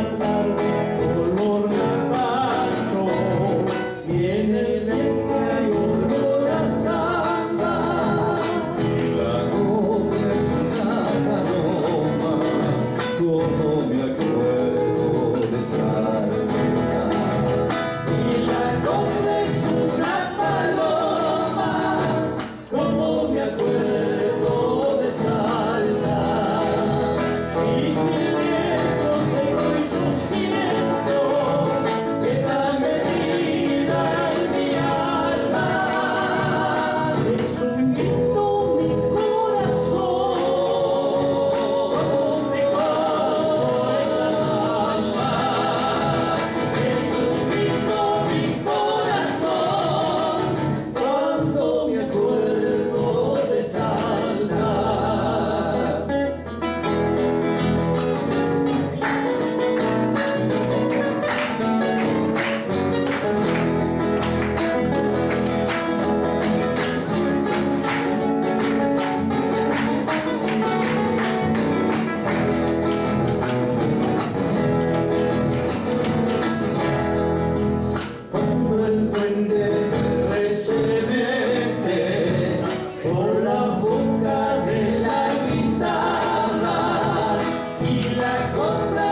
my life. back home.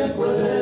que puede